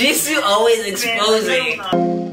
Jisoo always exposing.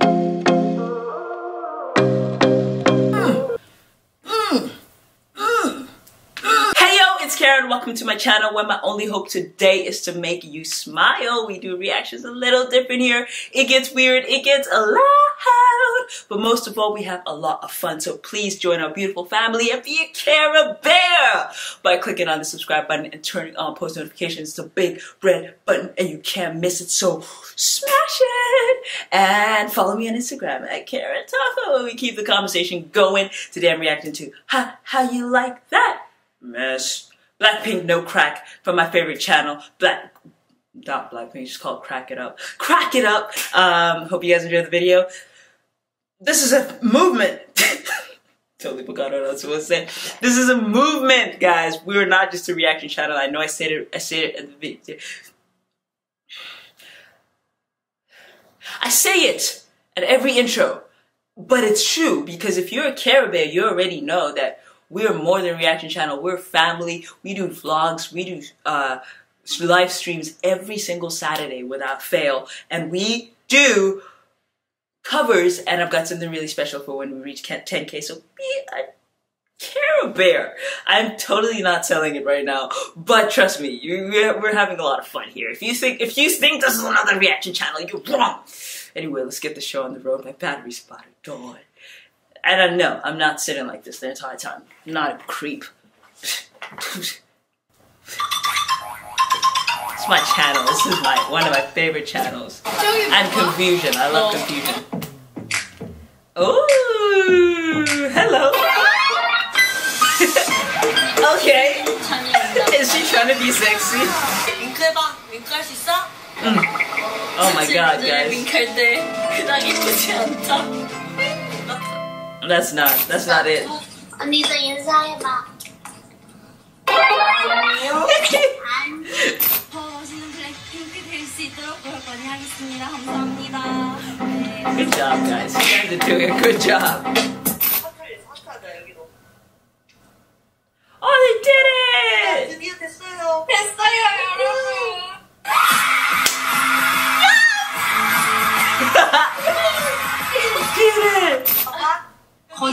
Karen, welcome to my channel where my only hope today is to make you smile. We do reactions a little different here. It gets weird, it gets loud, but most of all, we have a lot of fun. So please join our beautiful family and be a Cara Bear by clicking on the subscribe button and turning on post notifications. It's a big red button and you can't miss it. So smash it and follow me on Instagram at karentafa. We keep the conversation going. Today I'm reacting to how, how you like that mess. Blackpink No Crack from my favorite channel, Black not Blackpink, just called Crack It Up. Crack It Up! Um, hope you guys enjoyed the video. This is a movement. totally forgot what I was supposed to say. This is a movement, guys. We are not just a reaction channel. I know I said it, I said it in the video. I say it at every intro, but it's true because if you're a Cara Bear, you already know that we're more than reaction channel. We're family. We do vlogs. We do uh, live streams every single Saturday without fail. And we do covers. And I've got something really special for when we reach 10K. So be a Cara Bear. I'm totally not selling it right now, but trust me, you, we're having a lot of fun here. If you think if you think this is another reaction channel, you're wrong. Anyway, let's get the show on the road. My battery's about to die. And I know I'm not sitting like this the entire time. I'm not a creep. it's my channel. This is my one of my favorite channels. And confusion. I love confusion. Oh, hello. okay. Is she trying to be sexy? Mm. Oh my god, guys. That's not. That's not it. On the inside back. Good job, guys. You guys are doing a good job.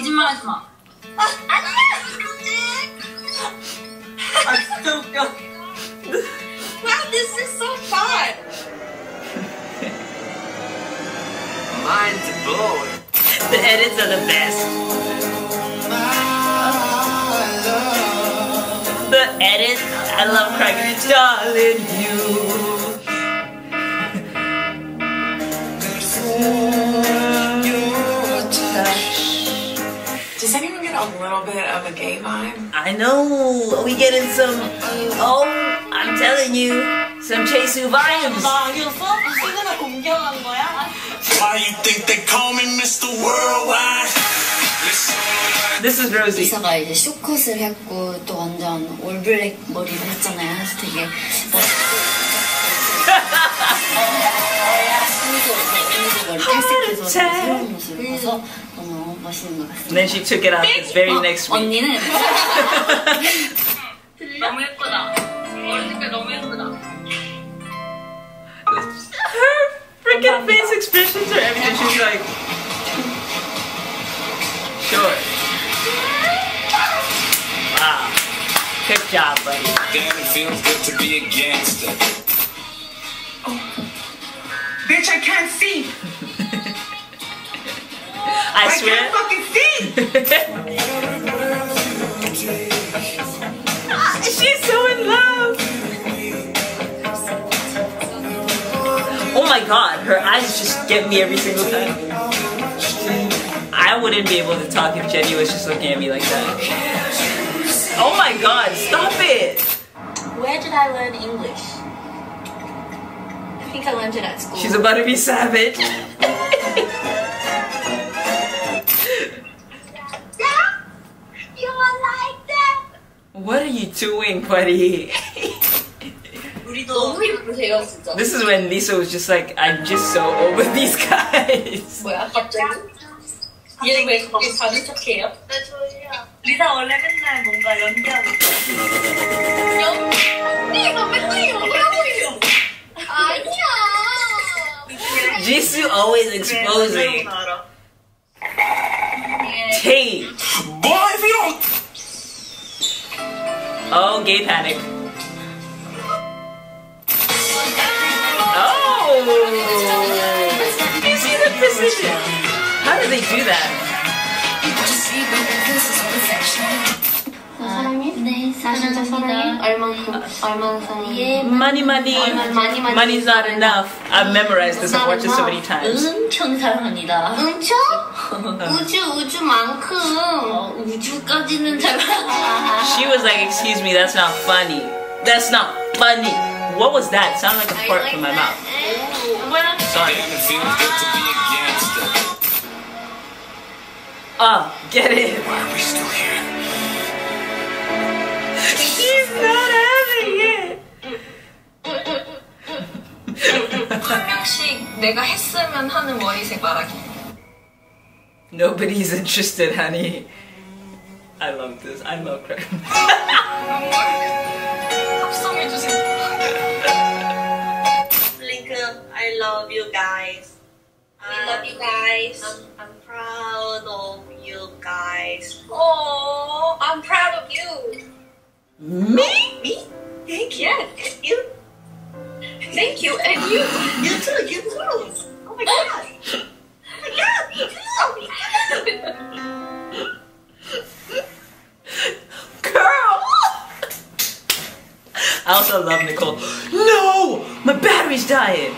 거짓말하지 마. 아, 아니야, 아 진짜 웃겨. Wow, this is so fun. Mind's blowing. The edits are the best. The edits, I love crying, darling, you. A little bit of a gay vibe? I know. We getting some. Oh, I'm telling you, some Chaesu vibes. Why you think they call me Mr. Worldwide? This is Rosie. 이사가 이제 쇼컷을 했고 또 완전 올블랙 머리를 했잖아요. 그래서 되게 머리 탈색해서 새로운 모습을 봐서 너무 멋있는 것 같습니다. And then she took it out this very next week. 언니는 너무 예쁘다. 어렸을 너무 예쁘다. Her freaking face expressions are everything. She's like, sure. Wow. Good job, buddy. Damn, it feels good to be a gangster. Bitch, I can't see. I swear. fucking see. She's so in love. Oh my god, her eyes just get me every single time. I wouldn't be able to talk if Jennie was just looking at me like that. Oh my god, stop it! Where did I learn English? I think I learned it at school. She's about to be savage. What are you doing, buddy? 너무 예쁘세요 진짜. This is when Lisa was just like, I'm just so over these guys. 뭐야 갑자기? 얘는 왜 그렇게 받은 척해요? 나 졸려. 리사 원래 맨날 뭔가 연기하고 있어. 언니가 맨날 욕을 하고 있어. 아니야. always exposing. Oh, gay panic. Oh! You see the precision? How did they do that? Money, money, money's not enough. I've memorized this. I've watched it so many times. 엄청 사랑합니다. 응쳐? 우주, 우주만큼. 어, 우주까지는 잘 She was like, "Excuse me, that's not funny. That's not funny." What was that? Sounded like a fart from my mouth. Sorry. Damn, it feels good to be a gangster. Ah, get it. Why are we still here? She's not having it. 한 명씩 내가 했으면 하는 머리색 말하기. Nobody's interested, honey. I love this. I love crime. I'm so interested. I love you guys. We I love you guys. I'm, I'm, proud of you guys. Oh, I'm proud of you. Me? Me? Thank you. Yes, you. Thank you, and you. you too, you too. I love Nicole. No! My battery's dying!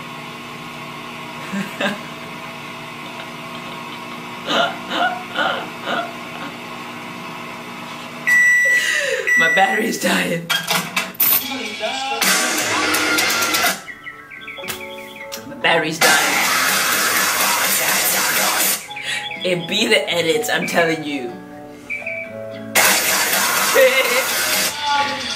My battery's dying. My battery's dying. It be the edits, I'm telling you.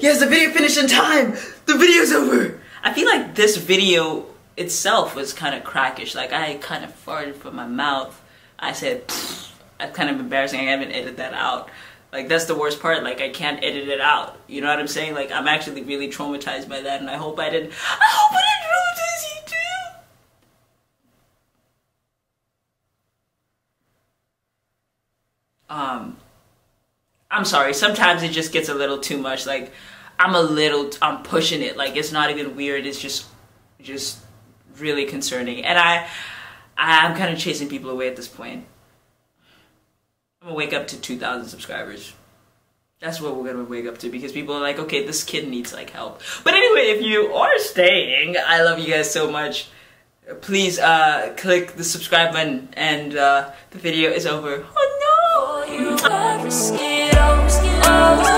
Yes, the video finished in time. The video's over. I feel like this video itself was kind of crackish. Like I kind of farted from my mouth. I said, that's kind of embarrassing. I haven't edited that out. Like that's the worst part. Like I can't edit it out. You know what I'm saying? Like I'm actually really traumatized by that, and I hope I didn't. I hope I didn't traumatize you too. Um, I'm sorry. Sometimes it just gets a little too much. Like I'm a little, I'm pushing it. Like it's not even weird. It's just, just really concerning. And I, I'm kind of chasing people away at this point. I'm gonna wake up to 2,000 subscribers. That's what we're gonna wake up to because people are like, okay, this kid needs like help. But anyway, if you are staying, I love you guys so much. Please uh, click the subscribe button, and uh, the video is over. Oh no!